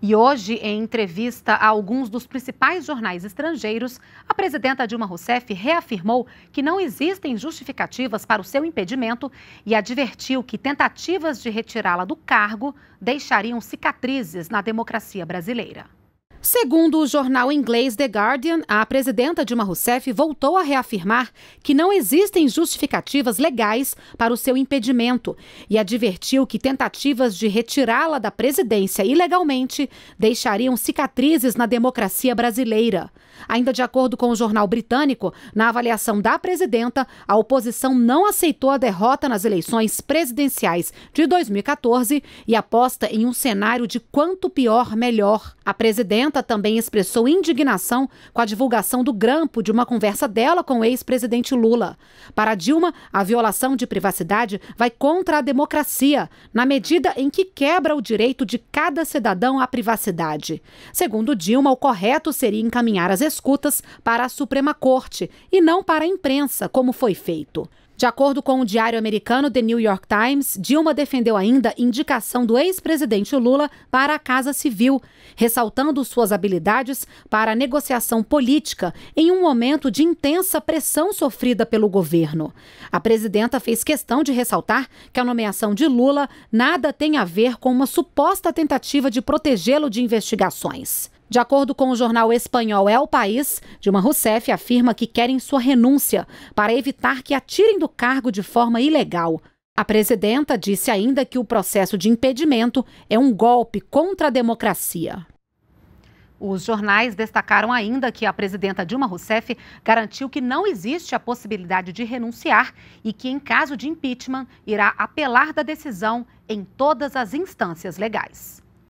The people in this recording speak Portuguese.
E hoje, em entrevista a alguns dos principais jornais estrangeiros, a presidenta Dilma Rousseff reafirmou que não existem justificativas para o seu impedimento e advertiu que tentativas de retirá-la do cargo deixariam cicatrizes na democracia brasileira. Segundo o jornal inglês The Guardian, a presidenta Dilma Rousseff voltou a reafirmar que não existem justificativas legais para o seu impedimento e advertiu que tentativas de retirá-la da presidência ilegalmente deixariam cicatrizes na democracia brasileira. Ainda de acordo com o jornal britânico, na avaliação da presidenta, a oposição não aceitou a derrota nas eleições presidenciais de 2014 e aposta em um cenário de quanto pior, melhor. A presidenta também expressou indignação com a divulgação do grampo de uma conversa dela com o ex-presidente Lula. Para Dilma, a violação de privacidade vai contra a democracia, na medida em que quebra o direito de cada cidadão à privacidade. Segundo Dilma, o correto seria encaminhar as escutas para a Suprema Corte e não para a imprensa, como foi feito. De acordo com o diário americano The New York Times, Dilma defendeu ainda indicação do ex-presidente Lula para a Casa Civil, ressaltando suas habilidades para a negociação política em um momento de intensa pressão sofrida pelo governo. A presidenta fez questão de ressaltar que a nomeação de Lula nada tem a ver com uma suposta tentativa de protegê-lo de investigações. De acordo com o jornal espanhol El País, Dilma Rousseff afirma que querem sua renúncia para evitar que a tirem do cargo de forma ilegal. A presidenta disse ainda que o processo de impedimento é um golpe contra a democracia. Os jornais destacaram ainda que a presidenta Dilma Rousseff garantiu que não existe a possibilidade de renunciar e que, em caso de impeachment, irá apelar da decisão em todas as instâncias legais.